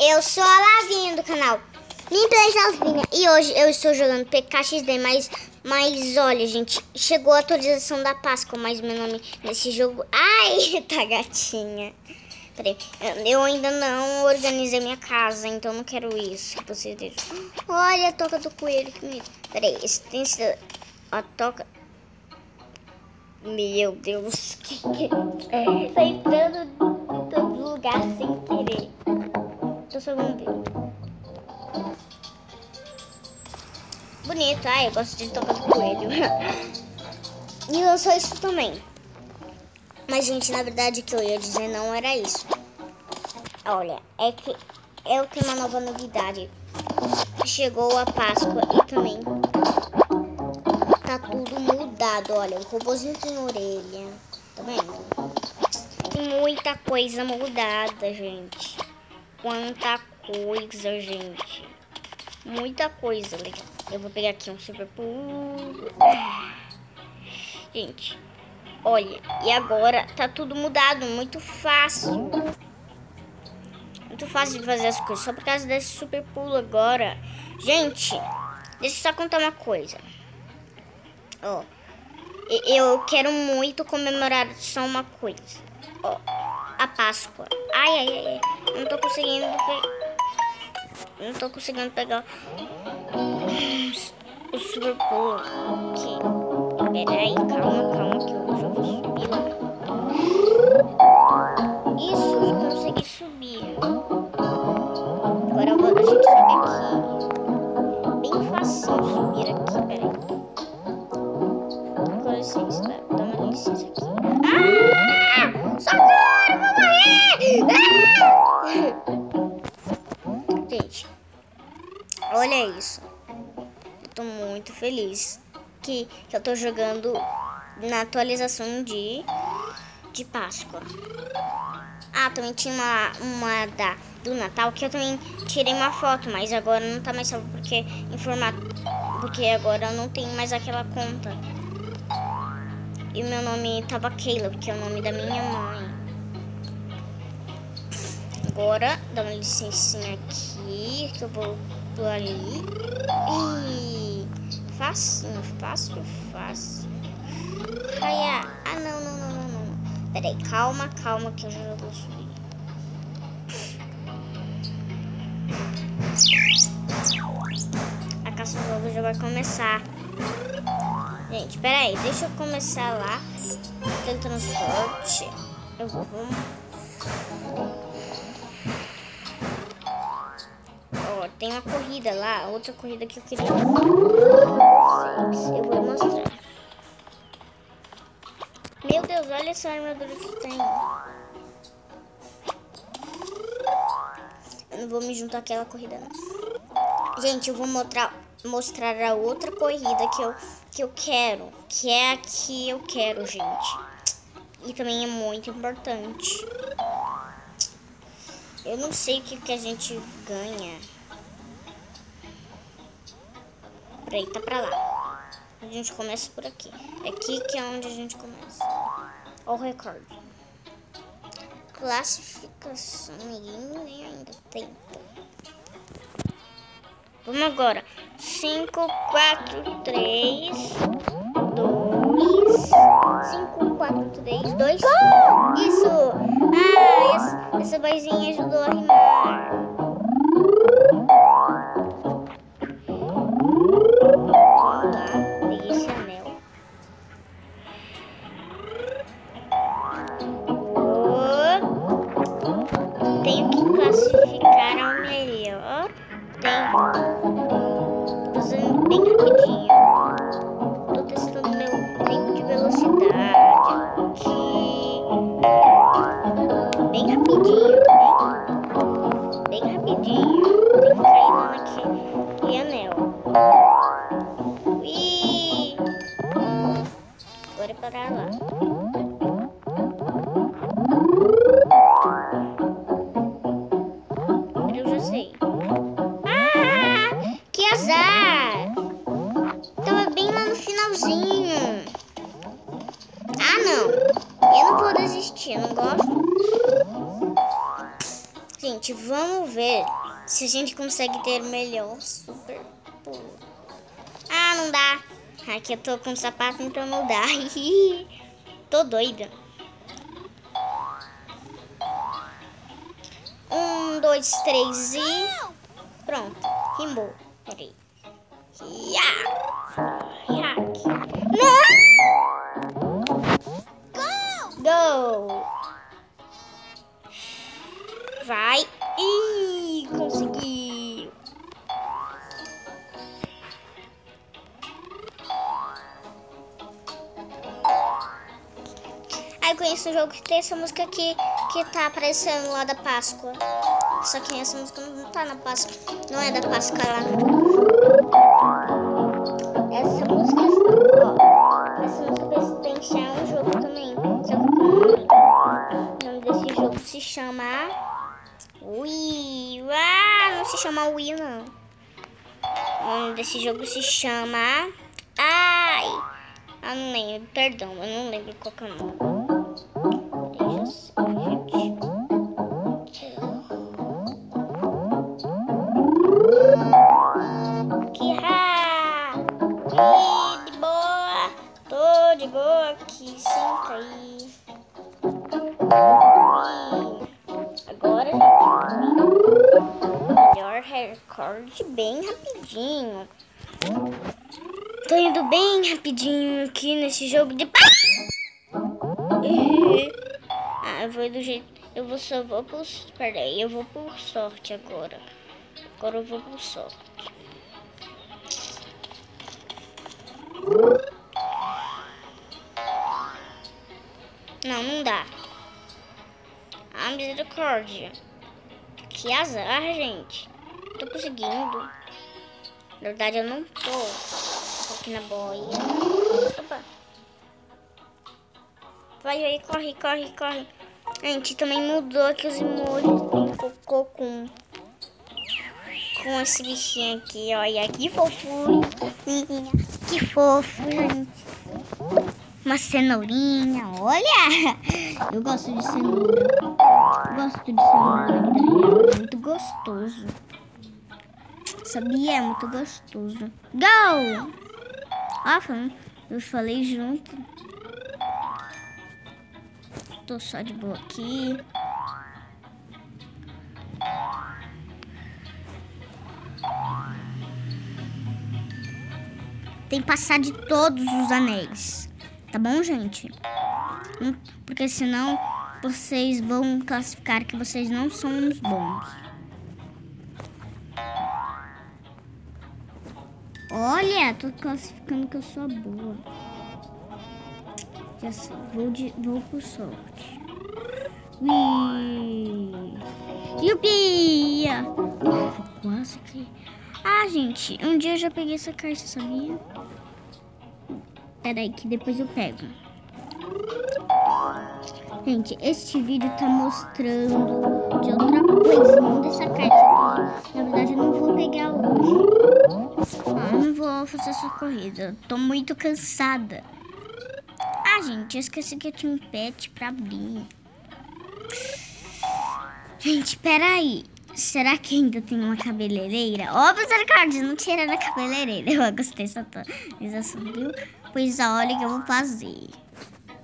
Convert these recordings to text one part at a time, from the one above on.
eu sou a Lavinha do canal Gameplays Lavinha e hoje eu estou jogando PKXD, mas, mas olha gente, chegou a atualização da Páscoa, mas meu nome nesse jogo... Ai, tá gatinha. Peraí, eu ainda não organizei minha casa, então não quero isso que vocês vejam. Olha a toca do coelho, que medo. Peraí, esse tem a toca... Meu Deus, que que é? Tá entrando em todo lugar sem querer. Vamos ver. Bonito, ai, eu gosto de tocar do coelho. e lançou isso também. Mas, gente, na verdade, o que eu ia dizer não era isso. Olha, é que eu tenho uma nova novidade. Chegou a Páscoa e também tá tudo mudado. Olha, o robôzinho tem orelha. Tá vendo? Tem muita coisa mudada, gente. Quanta coisa, gente. Muita coisa legal. Eu vou pegar aqui um super pulo. Gente, olha. E agora tá tudo mudado. Muito fácil. Muito fácil de fazer as coisas. Só por causa desse super pulo agora. Gente, deixa eu só contar uma coisa. Ó, eu quero muito comemorar só uma coisa. Ó, a Páscoa. Ai, ai, ai. Não tô conseguindo Não tô conseguindo pegar o super pulo aqui. Peraí, calma, calma que eu já vou subir lá. Isso, eu consegui subir. Agora a gente sobe aqui. Que, que eu tô jogando na atualização de, de Páscoa. Ah, também tinha uma, uma da, do Natal que eu também tirei uma foto, mas agora não tá mais salvo porque em formato. Porque agora eu não tenho mais aquela conta. E meu nome tava Keila, porque é o nome da minha mãe. Agora, dá uma licencinha aqui, que eu vou ali. E facinho, fácil, fácil. Ai, ah, não, não, não, não, não. Pera aí, calma, calma, que eu já vou subir. A caça ao já vai começar. Gente, peraí, deixa eu começar lá. Teletransporte. Eu vou. Tem uma corrida lá, outra corrida que eu queria. Eu vou mostrar. Meu Deus, olha essa armadura que tem. Eu não vou me juntar àquela corrida, não. Gente, eu vou mostrar, mostrar a outra corrida que eu que eu quero, que é a que eu quero, gente. E também é muito importante. Eu não sei o que, que a gente ganha. Tá pra lá. A gente começa por aqui. Aqui que é onde a gente começa. O recorde. Classificação. Ninguém ainda. Tempo. Vamos agora. 5, 4, 3, 2, 5, 4, 3, 2. Isso! Ah, essa, essa vozinha ajudou a rimar. Consegue ter melhor super pulo. Ah, não dá. Aqui eu tô com sapato, então não dá. tô doida. Um, dois, três e... Pronto. Rimou. Peraí. Yeah. Não! Go! Go! Vai. Ih, consegui. Conheço um jogo que tem essa música aqui que tá aparecendo lá da Páscoa. Só que essa música não tá na Páscoa. Não é da Páscoa lá Essa música, ó. Essa música pertence a um jogo também. Só que o nome desse jogo se chama Wii. Ah, não se chama Wii, não. O nome desse jogo se chama... Ai! Ah, não lembro. Perdão, eu não lembro qual é o nome. Agora, melhor recorde bem rapidinho. Tô indo bem rapidinho aqui nesse jogo de... Do jeito... Eu vou só vou por... Peraí, eu vou por sorte agora. Agora eu vou por sorte. Não, não dá. A misericórdia. Que azar, gente. Tô conseguindo. Na verdade, eu não tô. Tô aqui na boia. Opa. Vai aí, corre, corre, corre. A gente também mudou aqui os emojis. Tem cocô com... Com esse bichinho aqui, olha. Que fofo. Que fofo. Uma cenourinha, olha! Eu gosto de cenoura. Gosto de cenoura muito gostoso. Sabia? É muito gostoso. Go! Ó, eu falei junto. Tô só de boa aqui. Tem que passar de todos os anéis. Tá bom, gente? Hum, porque senão vocês vão classificar que vocês não são uns bons. Olha, tô classificando que eu sou boa. Já sei, vou, de, vou por sorte. Ui! Yupi! Ufa, quase que... Ah, gente, um dia eu já peguei essa caixa, sabia? Peraí que depois eu pego. Gente, este vídeo tá mostrando de outra coisa, não dessa caixa. Na verdade, eu não vou pegar hoje. Ah, não vou fazer essa corrida. Tô muito cansada. Gente, eu esqueci que eu tinha um pet pra abrir. Gente, peraí. Será que ainda tem uma cabeleireira? Ó, oh, misericórdia, não tira na cabeleireira. Eu gostei atualização, viu? Pois olha o que eu vou fazer.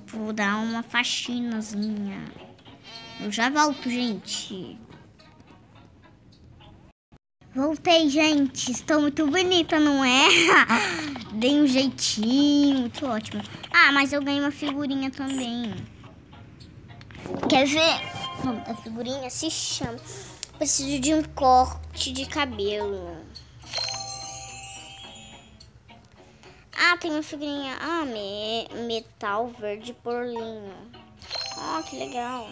Vou dar uma faxinazinha. Eu já volto, gente. Voltei, gente. Estou muito bonita, não é? Dei um jeitinho, muito ótimo. Ah, mas eu ganhei uma figurinha também. Quer ver? a figurinha se chama... Preciso de um corte de cabelo. Ah, tem uma figurinha. Ah, me, metal verde por linho. Ah, que legal.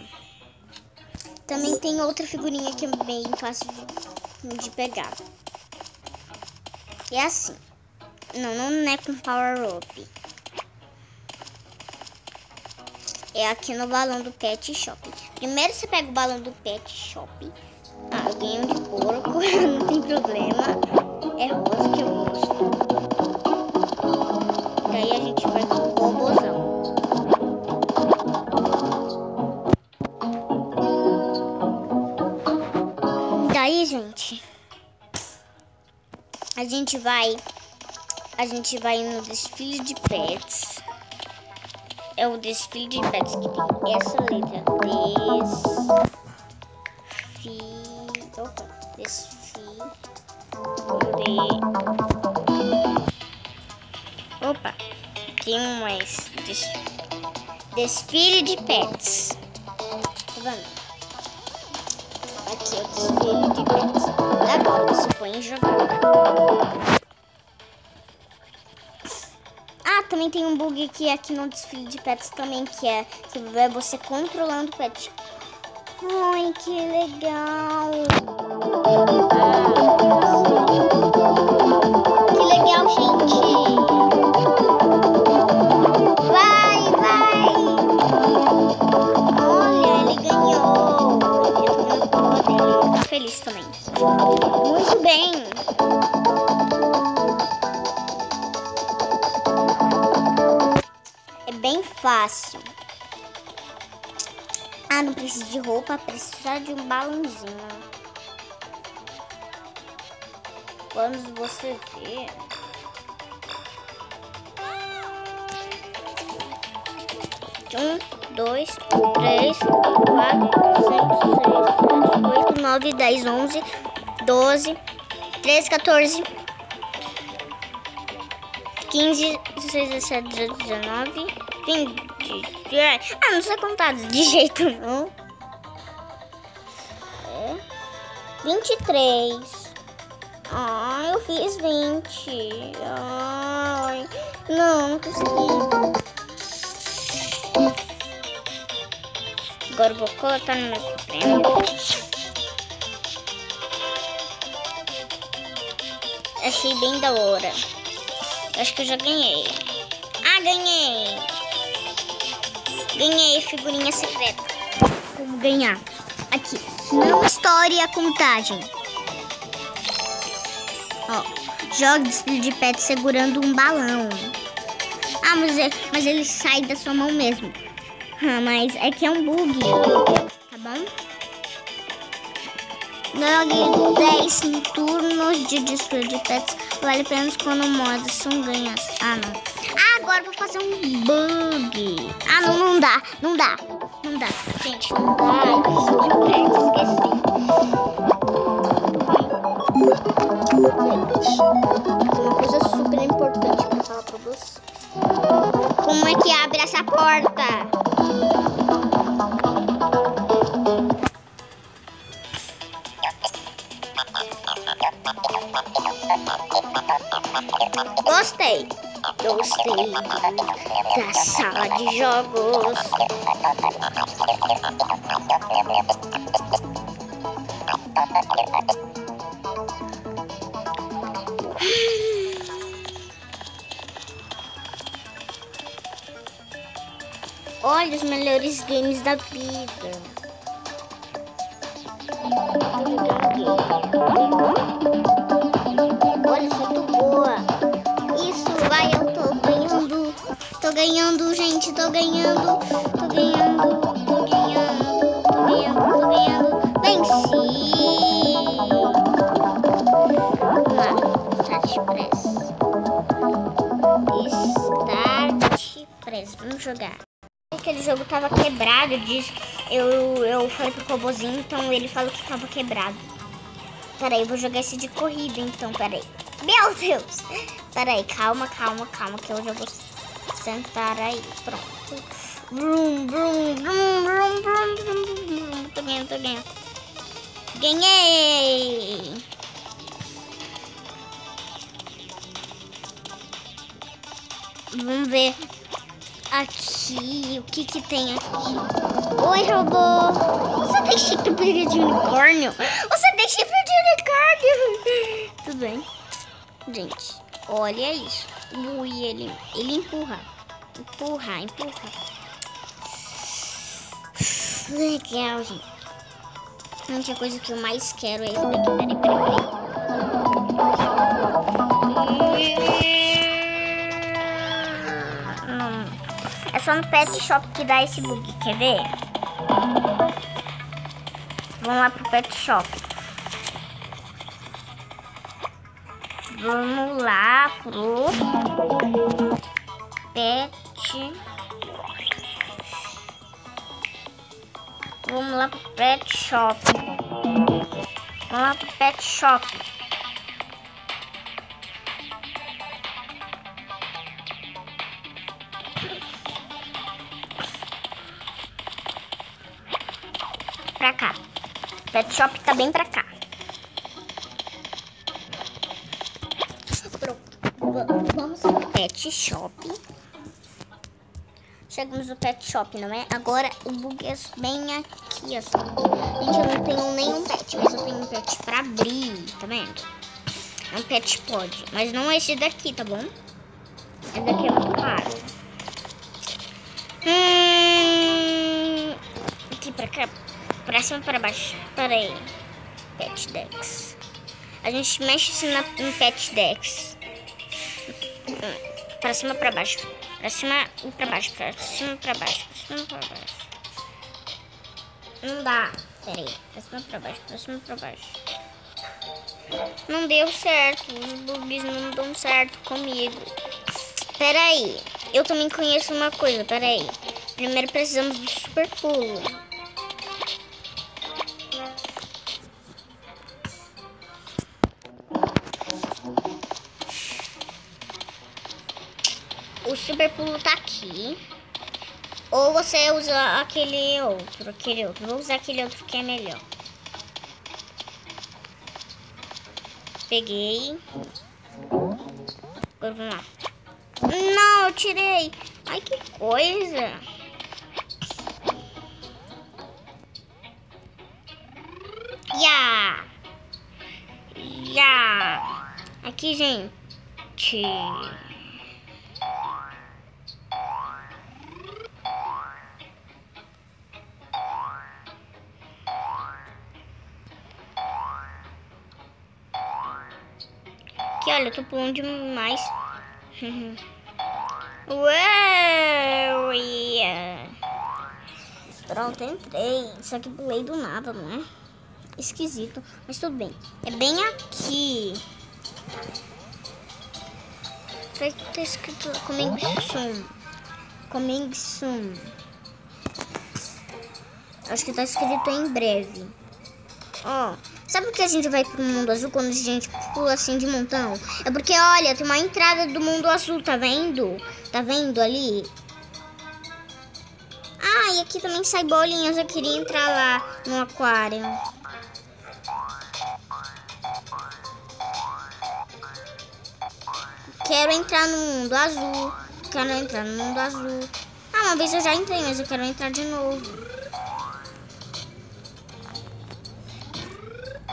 Também tem outra figurinha que é bem fácil de, de pegar. É assim. Não, não é com power up. É aqui no balão do Pet Shop. Primeiro você pega o balão do Pet Shop. Ah, eu ganhei um de porco, não tem problema. É rosa que eu gosto. Daí a gente vai com o a gente vai, a gente vai no desfile de pets. É o desfile de pets que tem essa letra. Desfile. Opa, desfile. De... Opa, tem um mais. Des... Desfile de pets. Tá vendo? Aqui é o desfile de pets. Você põe em jogar. Ah, também tem um bug aqui, aqui no desfile de pets também, que é, que é você controlando o pet. Ai, que legal! Fácil. Ah, não precisa de roupa, precisa de um balãozinho. Quando você vê. Um, dois, três, quatro, cinco, seis, sete, oito, nove, dez, onze, doze, treze, 14, 15, 16, 17, 18, 19, 20. Ah, não sei contar de jeito não. É. 23. Ah, eu fiz 20. Ai, não, não consegui. Agora vou colocar no meu prêmio. Achei bem da hora. Acho que eu já ganhei. Ah, ganhei! Ganhei figurinha secreta. Como ganhar? Aqui. Não história contagem. Ó. Jogue desfile de pet segurando um balão. Ah, mas, é, mas ele sai da sua mão mesmo. Ah, mas é que é um bug. Tá bom? Jogue 10 turnos de desfile de pets. Vale apenas quando modas são ganhas. Ah, não. Agora vou fazer um bug. Ah, não, não dá. Não dá. Não dá. Gente, não dá. Eu pets. Esqueci. Uma coisa super importante pra falar pra vocês. Como é que abre essa porta? Gostei. Gostei da sala de jogos. Olha os melhores games da vida. Olha, sou boa. Ganhando, gente, tô ganhando. Tô ganhando, tô ganhando, tô ganhando, tô ganhando. Venci. Start Press. Start Press, vamos jogar. Aquele jogo tava quebrado, diz. Eu, eu falei pro robozinho, então ele falou que tava quebrado. Peraí, eu vou jogar esse de corrida, então, peraí. Meu Deus! Peraí, calma, calma, calma, que eu já vou sentar aí. Pronto. Brum, brum, brum, brum, brum, brum, brum. Tô ganhando, tô ganhando. Ganhei! Vamos ver aqui, o que que tem aqui? Oi, robô! Você tem chifre de unicórnio? Você tem chifre de unicórnio! Tudo bem. Gente, olha isso. Ui, ele, ele empurra. Empurra, empurra. Legal, gente. A coisa que eu mais quero é esse daqui. Peraí, peraí, peraí. É só no pet shop que dá esse bug, quer ver? Vamos lá pro pet shop. Vamos lá pro pet. Vamos lá pro pet shop. Vamos lá pro pet shop. Pra cá. Pet shop tá bem pra cá. Vamos pro pet shop. Chegamos no pet shop, não é? Agora o bug é bem aqui, assim. Gente, eu não tenho nenhum pet, mas eu tenho um pet pra abrir, tá vendo? É um pet pod, mas não esse daqui, tá bom? Esse daqui é muito raro. Hum, aqui pra cá, pra cima pra baixo. Pera aí. Pet Dex. A gente mexe assim na, no Pet Dex. Pra cima pra baixo. Pra cima e pra baixo. Pra cima pra baixo. Pra cima pra baixo. Não dá. Pera aí. Pra cima pra baixo. Pra cima pra baixo. Não deu certo. Os bugs não dão certo comigo. Pera aí. Eu também conheço uma coisa. Pera aí. Primeiro precisamos do super pulo. Pulo tá aqui. Ou você usa aquele outro, aquele outro. Vou usar aquele outro que é melhor. Peguei. Agora vamos lá. Não, eu tirei. Ai, que coisa. Ya. Ya. Aqui, gente. Tô pulando demais. Uau! yeah. Pronto, entrei. Só que pulei do nada, não é? Esquisito, mas tudo bem. É bem aqui. Tá, tá escrito coming soon. Coming soon. Acho que tá escrito em breve. Ó, oh, sabe por que a gente vai pro mundo azul quando a gente pula assim de montão? É porque, olha, tem uma entrada do mundo azul, tá vendo? Tá vendo ali? Ah, e aqui também sai bolinhas. Eu queria entrar lá no aquário. Quero entrar no mundo azul. Quero entrar no mundo azul. Ah, uma vez eu já entrei, mas eu quero entrar de novo.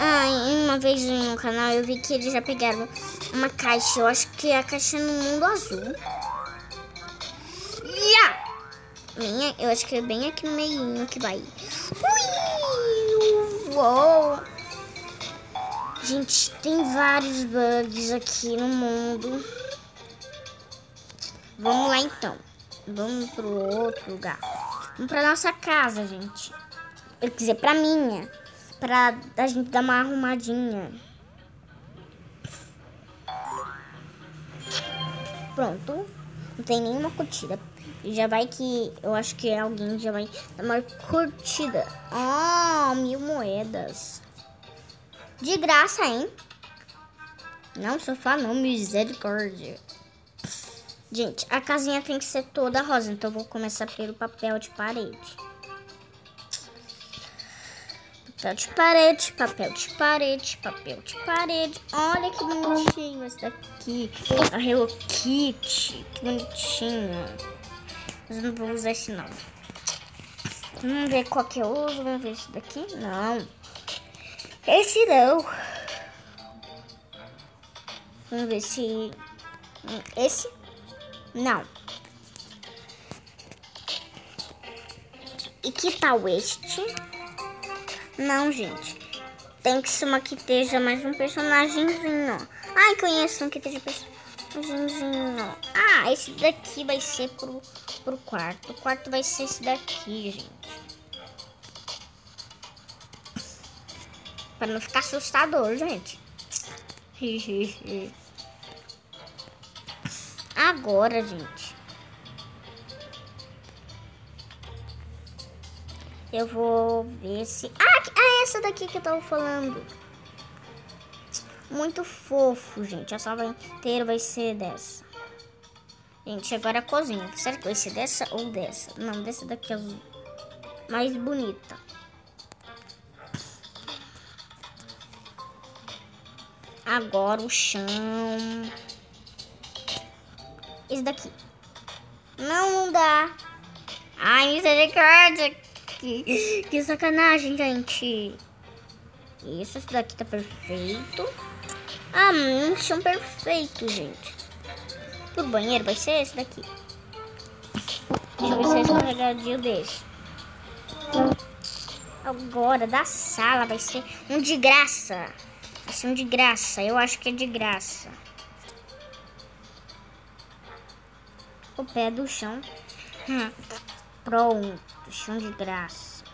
Ah, uma vez no canal eu vi que eles já pegaram uma caixa. Eu acho que é a caixa no mundo azul. Yeah! Minha, eu acho que é bem aqui no meio que vai. Ui! Uou! Gente, tem vários bugs aqui no mundo. Vamos lá então. Vamos pro outro lugar. Vamos pra nossa casa, gente. Quer dizer, pra minha pra a gente dar uma arrumadinha. Pronto. Não tem nenhuma curtida. Já vai que... Eu acho que alguém já vai dar uma curtida. Oh, mil moedas. De graça, hein? Não, sofá não, misericórdia. Gente, a casinha tem que ser toda rosa, então eu vou começar pelo papel de parede. Papel de parede, papel de parede, papel de parede. Olha que bonitinho esse daqui. A Hello Kitty. Que bonitinho. Mas não vou usar esse não. Vamos ver qual que eu uso. Vamos ver esse daqui. Não. Esse não. Vamos ver se... Esse? Não. E que tal este? Não, gente. Tem que ser uma que esteja mais um personagemzinho. Ai, conheço um que esteja personagemzinho. Ah, esse daqui vai ser pro, pro quarto. O quarto vai ser esse daqui, gente. Pra não ficar assustador, gente. Agora, gente. Eu vou ver se... Ah, essa daqui que eu tava falando. Muito fofo, gente. A sala inteira vai ser dessa. Gente, agora a cozinha. Será que vai ser dessa ou dessa? Não, dessa daqui é mais bonita. Agora o chão. Esse daqui. Não, não dá. Ai, misericórdia. Que, que sacanagem, gente. Esse daqui tá perfeito. Ah, um chão perfeito, gente. Pro banheiro vai ser esse daqui. Deixa eu ver se é escorregadio desse. Agora, da sala vai ser um de graça. Vai ser um de graça. Eu acho que é de graça. O pé do chão. Hum. Pronto. Chão de graça.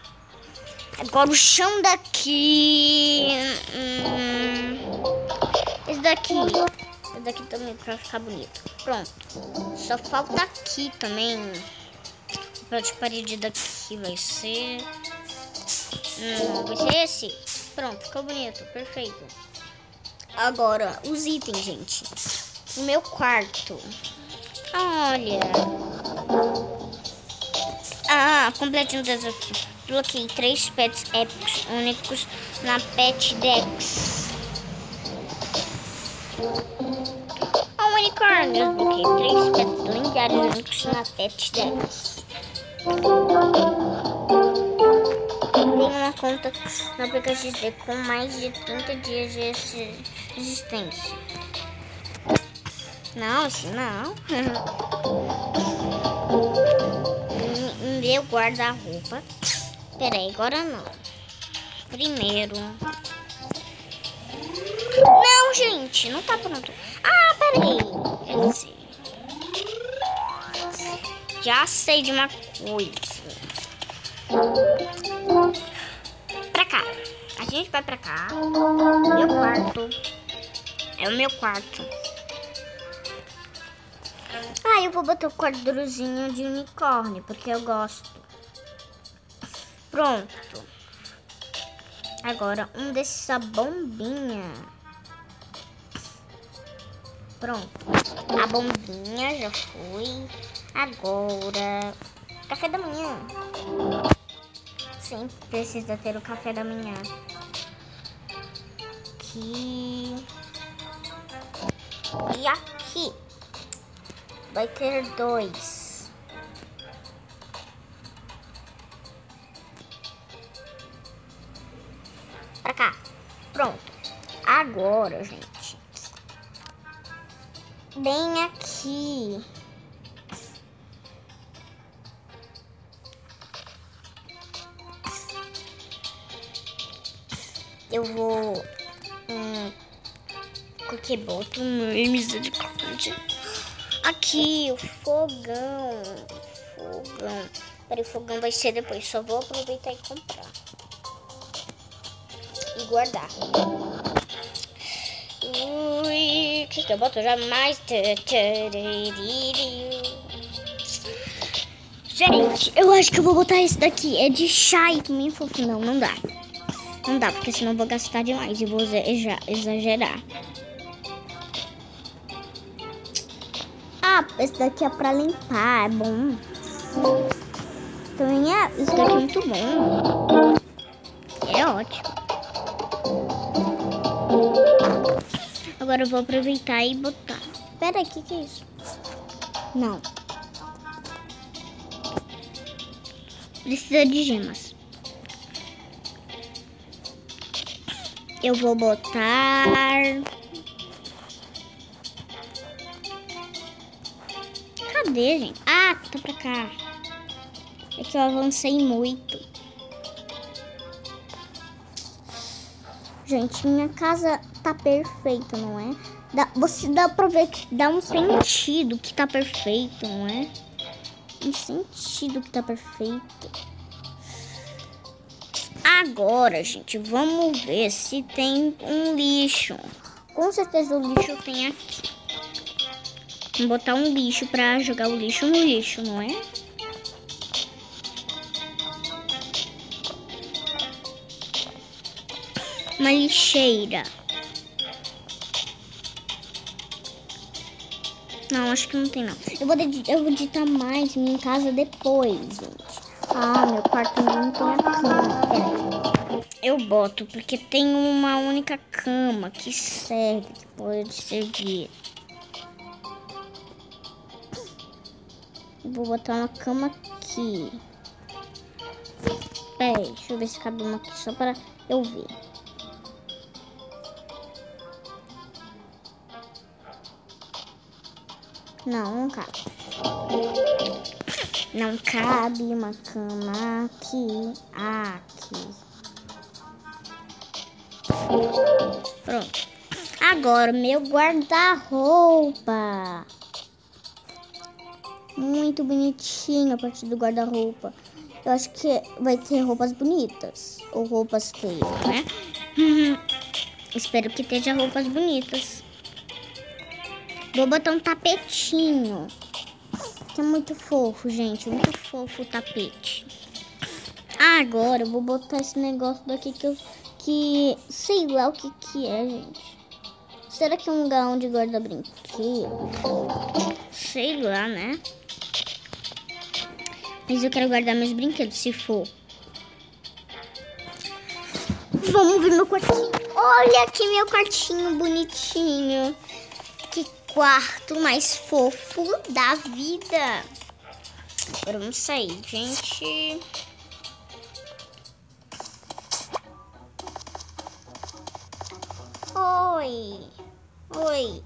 Agora o chão daqui. Hum, esse daqui. Esse daqui também pra ficar bonito. Pronto. Só falta aqui também. O papel de parede daqui vai ser. Hum, vai ser esse. Pronto, ficou bonito. Perfeito. Agora, os itens, gente. O meu quarto. Olha. Ah, completando o desafio. Bloqueei três pets épicos únicos na Pet Dex. Um unicórnio. Bloqueei três pets lendários únicos na Pet Dex. Tenho uma conta no aplicativo XD com mais de 30 dias de existência. Não, assim não. Meu guarda-roupa. Peraí, agora não. Primeiro. Não, gente, não tá pronto. Ah, peraí. Quer dizer. Já sei de uma coisa. Pra cá. A gente vai pra cá. Meu quarto. É o meu quarto. Ah, eu vou botar o quadrozinho de unicórnio, porque eu gosto. Pronto. Agora, um dessa bombinha. Pronto. A bombinha já foi. Agora, café da manhã. Sempre precisa ter o café da manhã. Aqui. E aqui vai ter dois. Pra cá. Pronto. Agora, gente. Bem aqui. Aqui, o fogão. Fogão. Peraí, o fogão vai ser depois. Só vou aproveitar e comprar. E guardar. Ui, o que, que eu boto já mais? Gente, eu acho que eu vou botar esse daqui. É de chá e também fofo. Não, não dá. Não dá, porque senão eu vou gastar demais e vou exagerar. Ah, esse daqui é pra limpar, é bom. Também é, isso daqui é muito bom. É ótimo. Agora eu vou aproveitar e botar. Pera aí, o que, que é isso? Não. Precisa de gemas. Eu vou botar... Cadê, gente? Ah, tá pra cá. É que eu avancei muito. Gente, minha casa tá perfeita, não é? Dá, você dá pra ver que dá um sentido que tá perfeito, não é? Um sentido que tá perfeito. Agora, gente, vamos ver se tem um lixo. Com certeza o lixo tem aqui. Botar um lixo pra jogar o lixo no lixo, não é? Uma lixeira. Não, acho que não tem não. Eu vou, eu vou editar mais minha casa depois, gente. Ah, meu quarto não tem a cama. Peraí. Eu boto, porque tem uma única cama que serve, pode servir. Vou botar uma cama aqui. Peraí, deixa eu ver se cabe uma aqui só para eu ver. Não, não cabe. Não cabe uma cama aqui. Aqui. Pronto. Agora, meu guarda-roupa. Muito bonitinho a partir do guarda-roupa. Eu acho que vai ter roupas bonitas. Ou roupas feias, né? Espero que esteja roupas bonitas. Vou botar um tapetinho. Que é muito fofo, gente. Muito fofo o tapete. Ah, agora eu vou botar esse negócio daqui que eu... Que... Sei lá o que que é, gente. Será que é um galão de guarda-brinquedo? Sei lá, né? Mas eu quero guardar meus brinquedos, se for. Vamos ver meu quartinho. Olha aqui meu quartinho bonitinho quarto mais fofo da vida. Agora vamos sair, gente. Oi. Oi.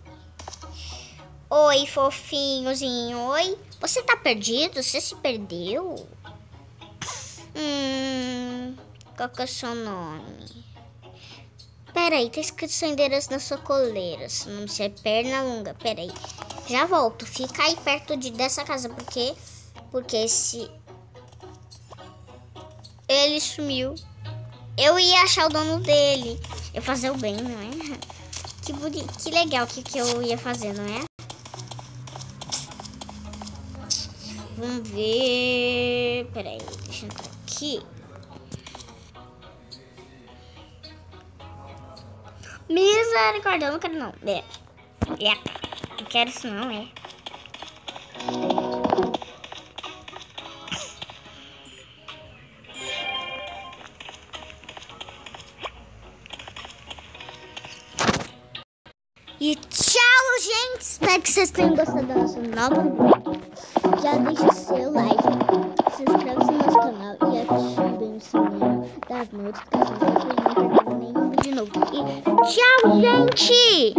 Oi, fofinhozinho. Oi. Você tá perdido? Você se perdeu? Hum, qual que é o seu nome? Peraí, tá escrito seu endereço na sua coleira. Seu nome é perna longa. Peraí. Já volto. Fica aí perto de, dessa casa, porque. Porque se. Ele sumiu. Eu ia achar o dono dele. Eu fazer o bem, não é? Que bonito. Que legal que, que eu ia fazer, não é? Vamos ver. Peraí, deixa eu entrar aqui. Misericórdia, eu não quero não. É. É. Não quero isso não, é. E tchau, gente! Espero que vocês tenham gostado da nossa nova. Já deixa seu like, se inscreve no nosso canal e ative o sininho das notificações para não perder nenhum vídeo novo. E tchau, gente!